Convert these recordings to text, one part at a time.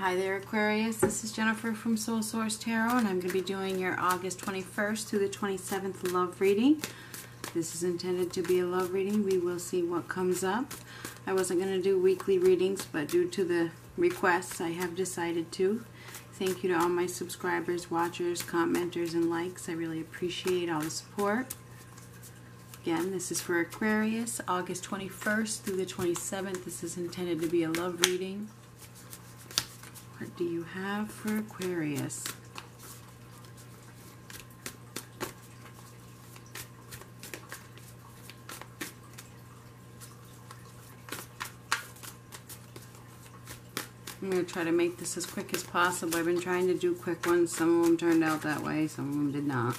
Hi there Aquarius, this is Jennifer from Soul Source Tarot and I'm going to be doing your August 21st through the 27th love reading. This is intended to be a love reading. We will see what comes up. I wasn't going to do weekly readings but due to the requests I have decided to. Thank you to all my subscribers, watchers, commenters, and likes. I really appreciate all the support. Again, this is for Aquarius, August 21st through the 27th. This is intended to be a love reading. What do you have for Aquarius? I'm going to try to make this as quick as possible. I've been trying to do quick ones. Some of them turned out that way. Some of them did not.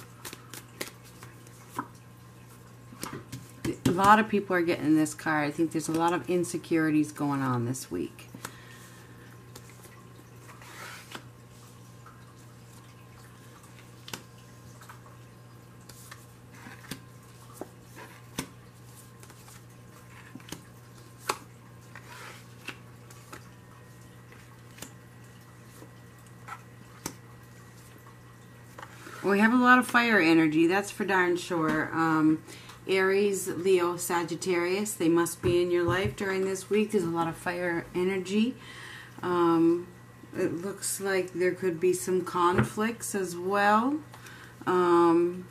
A lot of people are getting this card. I think there's a lot of insecurities going on this week. We have a lot of fire energy, that's for darn sure. Um, Aries, Leo, Sagittarius, they must be in your life during this week. There's a lot of fire energy. Um, it looks like there could be some conflicts as well. Um,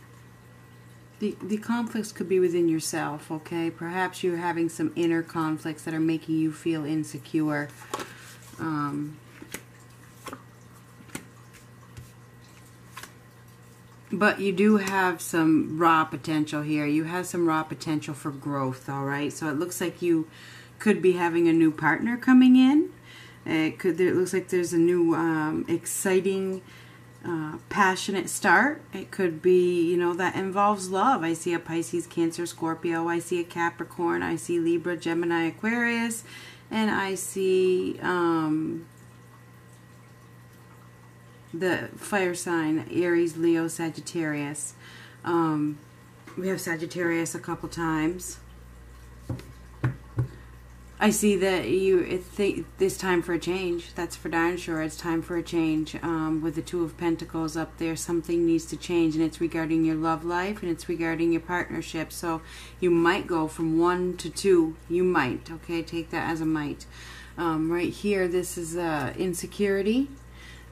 the, the conflicts could be within yourself, okay? Perhaps you're having some inner conflicts that are making you feel insecure. Um, But you do have some raw potential here. You have some raw potential for growth, all right? So it looks like you could be having a new partner coming in. It could. It looks like there's a new um, exciting, uh, passionate start. It could be, you know, that involves love. I see a Pisces, Cancer, Scorpio. I see a Capricorn. I see Libra, Gemini, Aquarius. And I see... Um, the fire sign Aries, Leo, Sagittarius. Um, we have Sagittarius a couple times. I see that you think this time for a change. That's for darn sure. It's time for a change. Um, with the Two of Pentacles up there, something needs to change, and it's regarding your love life and it's regarding your partnership. So you might go from one to two. You might. Okay, take that as a might. Um, right here, this is uh, insecurity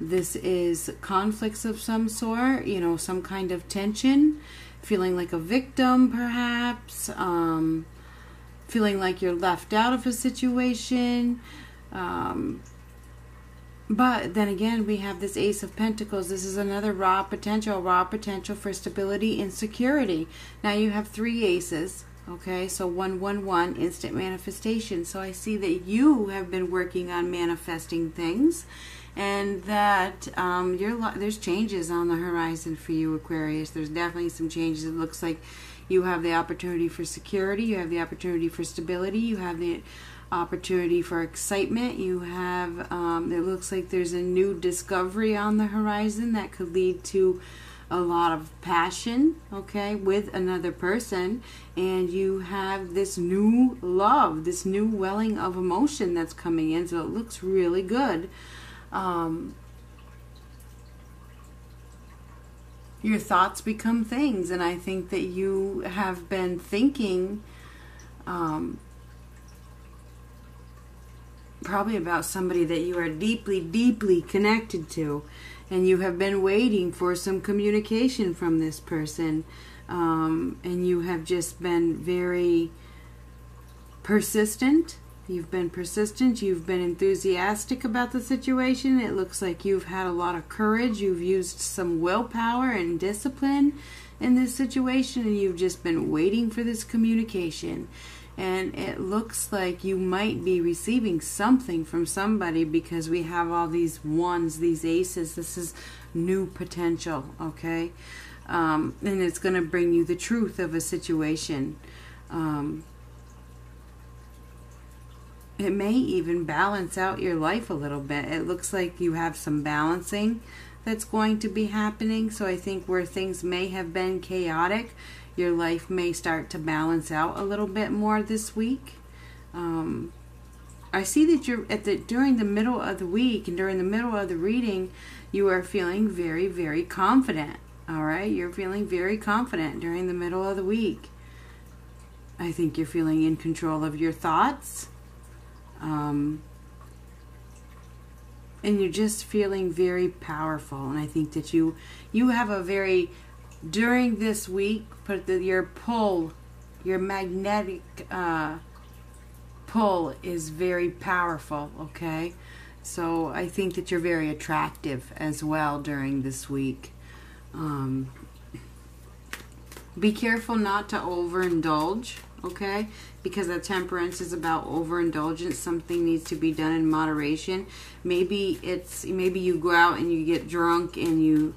this is conflicts of some sort, you know, some kind of tension, feeling like a victim perhaps, um, feeling like you're left out of a situation. Um, but then again, we have this Ace of Pentacles. This is another raw potential, raw potential for stability and security. Now you have three aces. Okay, so 111, instant manifestation. So I see that you have been working on manifesting things and that um, there's changes on the horizon for you, Aquarius. There's definitely some changes. It looks like you have the opportunity for security, you have the opportunity for stability, you have the opportunity for excitement. You have, um, it looks like there's a new discovery on the horizon that could lead to a lot of passion, okay, with another person. And you have this new love, this new welling of emotion that's coming in. So it looks really good um, your thoughts become things. And I think that you have been thinking um, probably about somebody that you are deeply, deeply connected to. And you have been waiting for some communication from this person. Um, and you have just been very persistent You've been persistent. You've been enthusiastic about the situation. It looks like you've had a lot of courage. You've used some willpower and discipline in this situation, and you've just been waiting for this communication. And it looks like you might be receiving something from somebody because we have all these ones, these aces. This is new potential, okay? Um, and it's going to bring you the truth of a situation. Um, it may even balance out your life a little bit. It looks like you have some balancing that's going to be happening. So I think where things may have been chaotic, your life may start to balance out a little bit more this week. Um, I see that you're at the during the middle of the week and during the middle of the reading, you are feeling very, very confident. All right, you're feeling very confident during the middle of the week. I think you're feeling in control of your thoughts. Um, and you're just feeling very powerful. And I think that you you have a very during this week put the, your pull, your magnetic uh, pull is very powerful. Okay, so I think that you're very attractive as well during this week. Um, be careful not to overindulge okay? Because the temperance is about overindulgence. Something needs to be done in moderation. Maybe it's maybe you go out and you get drunk and you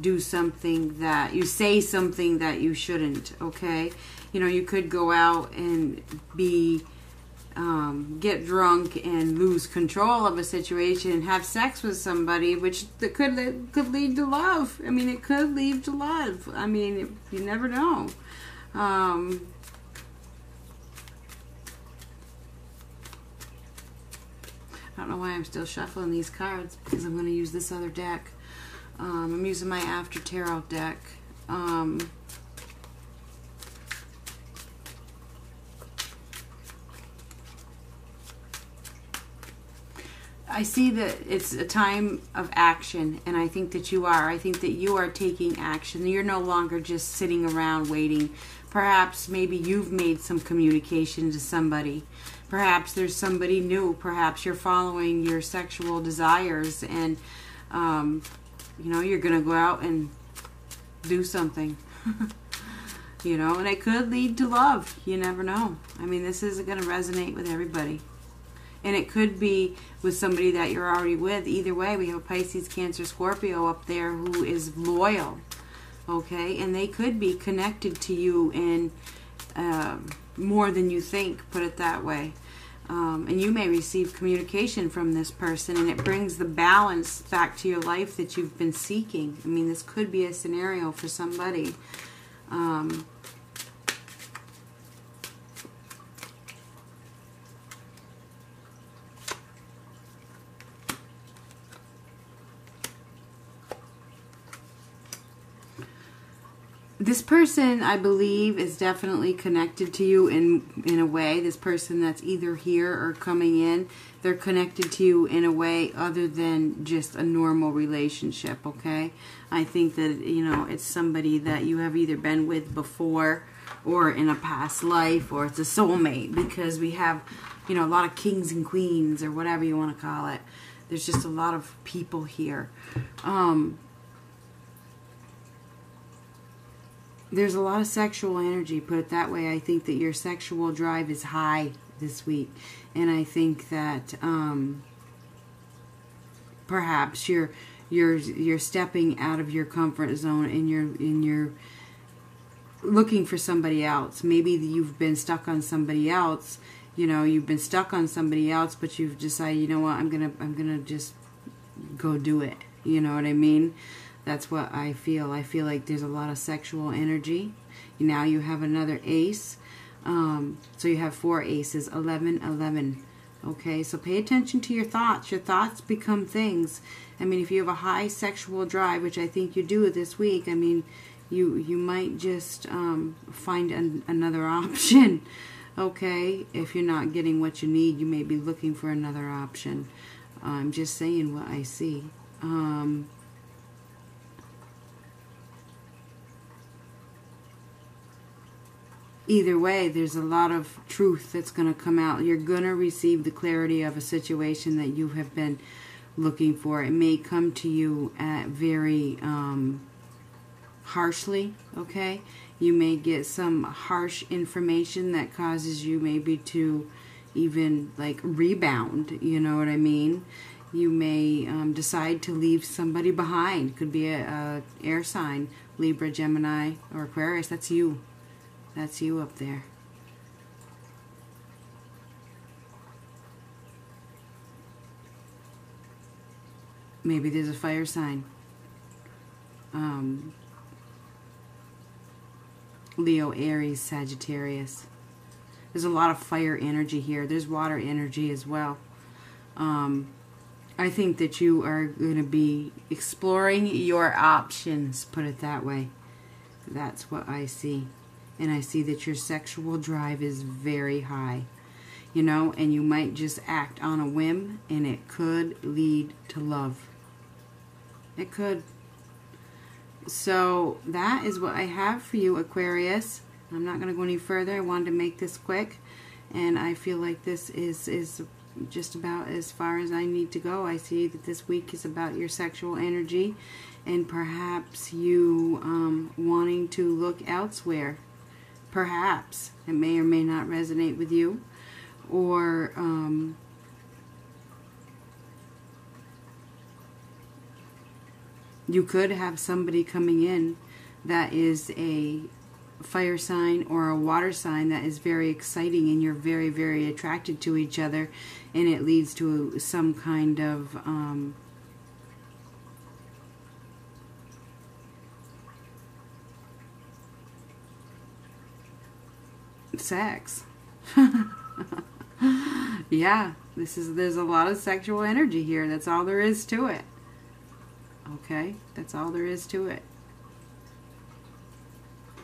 do something that you say something that you shouldn't, okay? You know, you could go out and be um, get drunk and lose control of a situation and have sex with somebody, which that could could lead to love. I mean, it could lead to love. I mean, you never know. Um, don't know why I'm still shuffling these cards because I'm going to use this other deck. Um, I'm using my After Tarot deck. Um, I see that it's a time of action, and I think that you are. I think that you are taking action. You're no longer just sitting around waiting. Perhaps maybe you've made some communication to somebody. Perhaps there's somebody new. Perhaps you're following your sexual desires and um, you know you're gonna go out and do something. You know and it could lead to love. You never know. I mean this isn't gonna resonate with everybody. And it could be with somebody that you're already with. Either way we have a pisces cancer scorpio up there who is loyal okay and they could be connected to you in uh, more than you think put it that way um, and you may receive communication from this person, and it brings the balance back to your life that you've been seeking. I mean, this could be a scenario for somebody. Um, this person i believe is definitely connected to you in in a way. This person that's either here or coming in they're connected to you in a way other than just a normal relationship okay? I think that you know it's somebody that you have either been with before or in a past life or it's a soulmate because we have you know a lot of kings and queens or whatever you want to call it. There's just a lot of people here. Um there's a lot of sexual energy, put it that way. I think that your sexual drive is high this week. And I think that um, perhaps you're you're you're stepping out of your comfort zone and you're and you're looking for somebody else. Maybe you've been stuck on somebody else. You know, you've been stuck on somebody else, but you've decided, you know what, I'm gonna I'm gonna just go do it. You know what I mean? That's what I feel. I feel like there's a lot of sexual energy. Now you have another ace. Um, so you have four aces, 11, 11. Okay, so pay attention to your thoughts. Your thoughts become things. I mean, if you have a high sexual drive, which I think you do this week, I mean, you you might just um, find an, another option. Okay, if you're not getting what you need, you may be looking for another option. I'm just saying what I see. Um, either way, there's a lot of truth that's going to come out. You're going to receive the clarity of a situation that you have been looking for. It may come to you at very um, harshly, okay? You may get some harsh information that causes you maybe to even like rebound, you know what I mean? You may um, decide to leave somebody behind. Could be a, a air sign, Libra, Gemini, or Aquarius. That's you. That's you up there. Maybe there's a fire sign. Um, Leo, Aries, Sagittarius. There's a lot of fire energy here. There's water energy as well. Um, I think that you are going to be exploring your options, put it that way. That's what I see. And I see that your sexual drive is very high. You know, and you might just act on a whim, and it could lead to love. It could. So that is what I have for you, Aquarius. I'm not going to go any further. I wanted to make this quick, and I feel like this is is just about as far as I need to go. I see that this week is about your sexual energy, and perhaps you um, wanting to look elsewhere. Perhaps it may or may not resonate with you, or um, you could have somebody coming in that is a fire sign or a water sign that is very exciting and you're very very attracted to each other and it leads to some kind of um, sex yeah this is there's a lot of sexual energy here that's all there is to it Okay? That's all there is to it.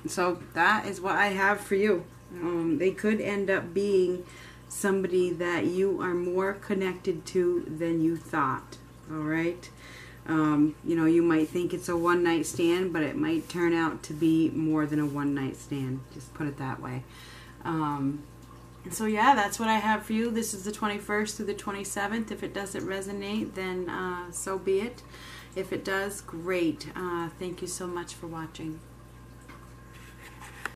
So that is what I have for you. Um, they could end up being somebody that you are more connected to than you thought. All right? Um, you know, you might think it's a one night stand, but it might turn out to be more than a one night stand. Just put it that way. Um, so yeah, that's what I have for you. This is the 21st through the 27th. If it doesn't resonate, then uh, so be it. If it does, great. Uh, thank you so much for watching.